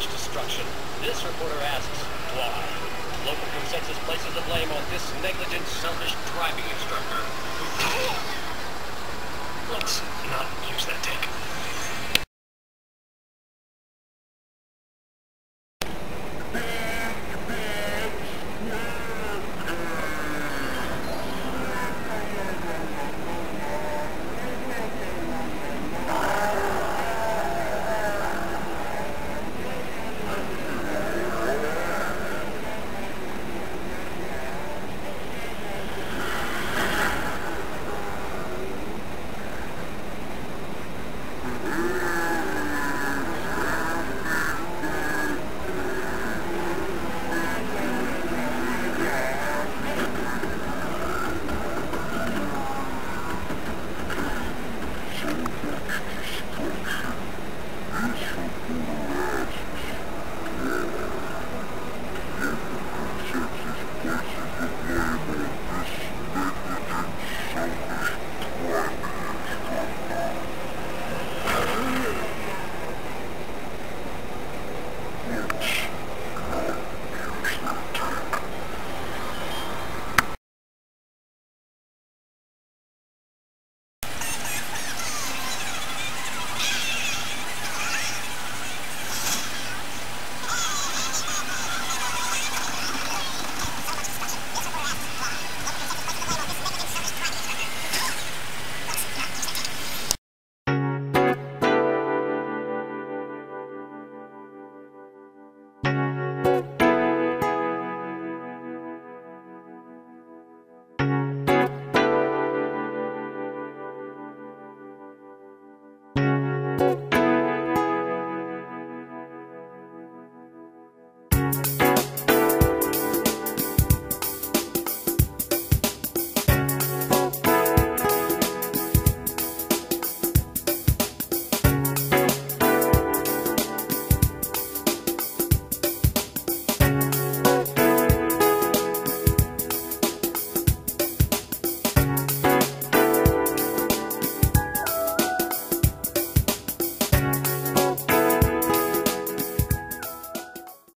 much destruction. This reporter asks, why? Local consensus places the blame on this negligent, selfish driving instructor. Let's not use that tank.